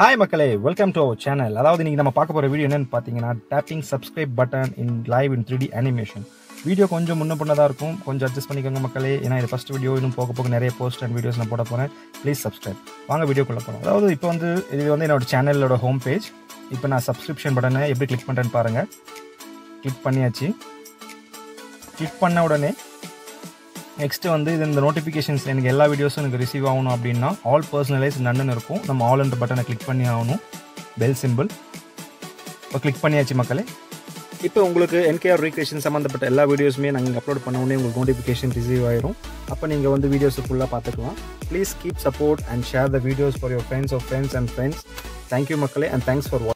Hi மக்களே. Welcome to our channel அதாவது நீங்கள் நம்ம பார்க்க போகிற வீடியோ என்னன்னு பார்த்தீங்கன்னா tapping subscribe button in live in three D animation video கொஞ்சம் முன்ன பண்ணதாக இருக்கும். கொஞ்சம் அட்ஜஸ்ட் பண்ணிக்கோங்க மக்களே. ஏன்னா இது ஃபஸ்ட் வீடியோ இன்னும் போக போக நிறைய போஸ்ட் அண்ட் வீடியோஸ் நான் போட போகிறேன் ப்ளீஸ் சப்ஸ்கிரைப் வாங்க வீடியோக்குள்ளே போகலாம் அதாவது இப்போ வந்து இது வந்து என்னோட சேனலோட ஹோம் பேஜ் இப்போ நான் சப்ஸ்கிரிப்ஷன் பட்டனை எப்படி கிளிக் பண்ணுறேன்னு பாருங்கள் கிளிக் பண்ணியாச்சு. கிளிக் பண்ண உடனே நெக்ஸ்ட்டு வந்து இது இந்த நோட்டிஃபிகேஷன்ஸ் எனக்கு எல்லா வீடியோஸும் எனக்கு ரிசீவ் ஆகணும் அப்படின்னா ஆல் பர்சனலைஸ் நன்னு இருக்கும். நம்ம ஆல் என்ற பட்டனை கிளிக் பண்ணி ஆகணும். பெல் சிம்பிள் இப்போ கிளிக் பண்ணியாச்சு மக்களே. இப்போ உங்களுக்கு என்கேஆர் ரீக்ரியேஷன் சம்மந்தப்பட்ட எல்லா வீடியோஸுமே நாங்கள் அப்லோட் பண்ண உடனே உங்களுக்கு நோட்டிஃபிகேஷன் ரிசீவ் ஆயிரும். அப்போ நீங்கள் வந்து வீடியோஸை ஃபுல்லாக பார்த்துக்கலாம் please keep support and share the videos for your friends of friends and friends thank you மக்களே அண்ட் தேங்க்ஸ் ஃபார்